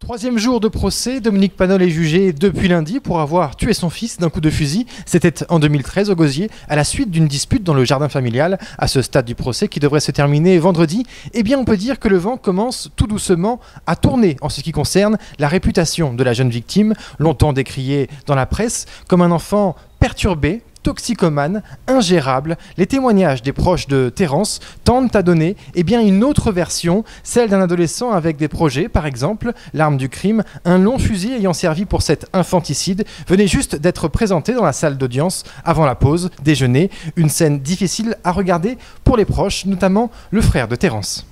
Troisième jour de procès, Dominique Panol est jugé depuis lundi pour avoir tué son fils d'un coup de fusil. C'était en 2013 au Gosier, à la suite d'une dispute dans le jardin familial. À ce stade du procès, qui devrait se terminer vendredi, eh bien on peut dire que le vent commence tout doucement à tourner en ce qui concerne la réputation de la jeune victime, longtemps décriée dans la presse comme un enfant perturbé, toxicomane, ingérable, les témoignages des proches de Terence tendent à donner eh une autre version, celle d'un adolescent avec des projets, par exemple, l'arme du crime, un long fusil ayant servi pour cet infanticide, venait juste d'être présenté dans la salle d'audience avant la pause, déjeuner, une scène difficile à regarder pour les proches, notamment le frère de Terence.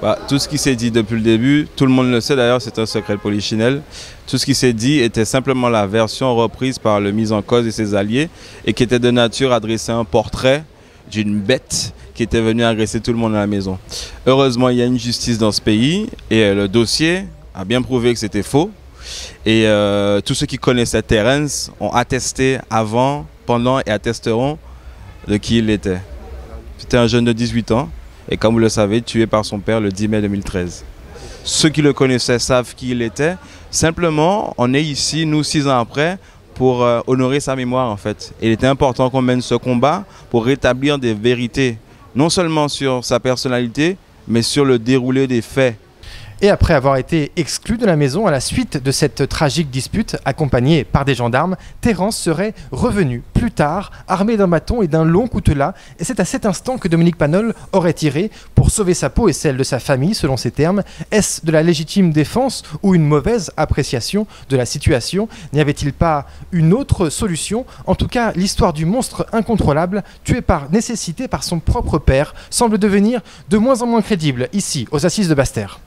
Bah, tout ce qui s'est dit depuis le début, tout le monde le sait d'ailleurs, c'est un secret de polichinelle. Tout ce qui s'est dit était simplement la version reprise par le mis en cause et ses alliés et qui était de nature à dresser un portrait d'une bête qui était venue agresser tout le monde à la maison. Heureusement, il y a une justice dans ce pays et euh, le dossier a bien prouvé que c'était faux. Et euh, tous ceux qui connaissaient Terence ont attesté avant, pendant et attesteront de qui il était. C'était un jeune de 18 ans et comme vous le savez, tué par son père le 10 mai 2013. Ceux qui le connaissaient savent qui il était. Simplement, on est ici, nous, six ans après, pour euh, honorer sa mémoire en fait. il était important qu'on mène ce combat pour rétablir des vérités, non seulement sur sa personnalité, mais sur le déroulé des faits et après avoir été exclu de la maison à la suite de cette tragique dispute, accompagné par des gendarmes, Terence serait revenu plus tard, armé d'un bâton et d'un long coutelas, et c'est à cet instant que Dominique Panol aurait tiré pour sauver sa peau et celle de sa famille, selon ses termes. Est-ce de la légitime défense ou une mauvaise appréciation de la situation? N'y avait-il pas une autre solution? En tout cas, l'histoire du monstre incontrôlable, tué par nécessité par son propre père, semble devenir de moins en moins crédible ici, aux assises de Bastère.